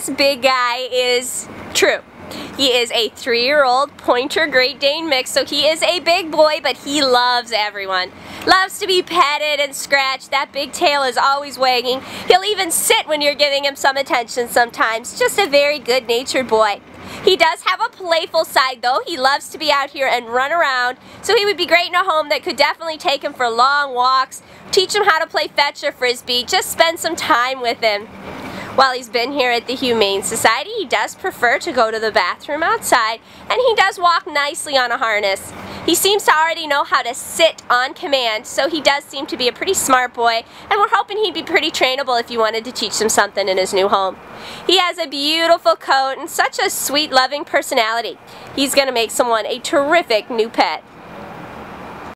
This big guy is True. He is a three-year-old pointer Great Dane mix, so he is a big boy, but he loves everyone. Loves to be petted and scratched. That big tail is always wagging. He'll even sit when you're giving him some attention sometimes. Just a very good-natured boy. He does have a playful side though. He loves to be out here and run around. So he would be great in a home that could definitely take him for long walks, teach him how to play fetch or frisbee, just spend some time with him. While he's been here at the Humane Society, he does prefer to go to the bathroom outside, and he does walk nicely on a harness. He seems to already know how to sit on command, so he does seem to be a pretty smart boy, and we're hoping he'd be pretty trainable if you wanted to teach him something in his new home. He has a beautiful coat and such a sweet, loving personality. He's going to make someone a terrific new pet.